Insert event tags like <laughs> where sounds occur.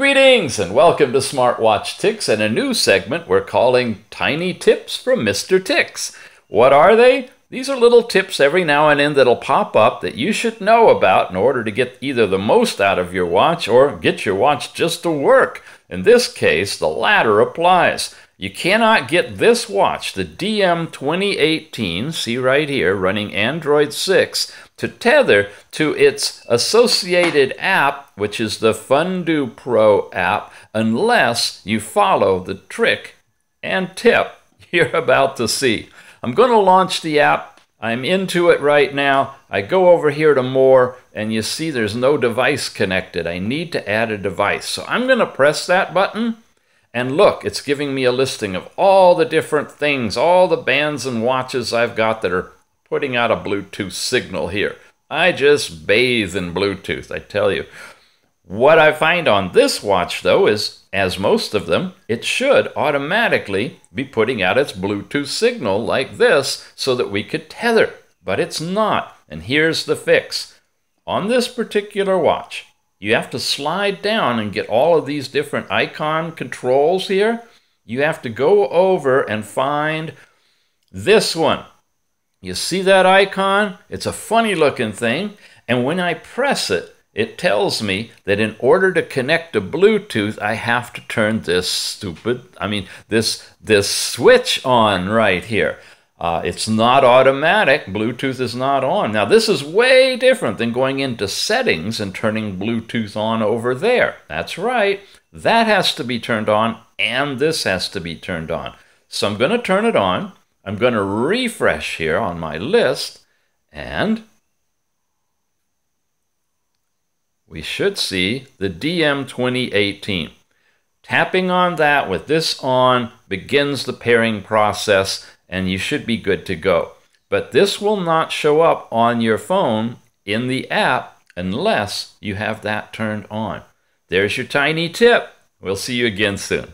Greetings and welcome to Smartwatch Ticks and a new segment we're calling Tiny Tips from Mr. Ticks. What are they? These are little tips every now and then that'll pop up that you should know about in order to get either the most out of your watch or get your watch just to work. In this case, the latter applies. You cannot get this watch, the DM 2018, see right here, running Android 6, to tether to its associated app, which is the Fundo Pro app, unless you follow the trick and tip <laughs> you're about to see. I'm going to launch the app. I'm into it right now. I go over here to more, and you see there's no device connected. I need to add a device. So I'm going to press that button and look, it's giving me a listing of all the different things, all the bands and watches I've got that are putting out a Bluetooth signal here. I just bathe in Bluetooth, I tell you. What I find on this watch, though, is as most of them, it should automatically be putting out its Bluetooth signal like this so that we could tether. But it's not. And here's the fix. On this particular watch, you have to slide down and get all of these different icon controls here. You have to go over and find this one. You see that icon? It's a funny looking thing. And when I press it, it tells me that in order to connect to Bluetooth, I have to turn this stupid, I mean, this, this switch on right here. Uh, it's not automatic. Bluetooth is not on. Now, this is way different than going into settings and turning Bluetooth on over there. That's right. That has to be turned on, and this has to be turned on. So I'm going to turn it on. I'm going to refresh here on my list, and we should see the DM 2018. Tapping on that with this on begins the pairing process and you should be good to go. But this will not show up on your phone in the app unless you have that turned on. There's your tiny tip. We'll see you again soon.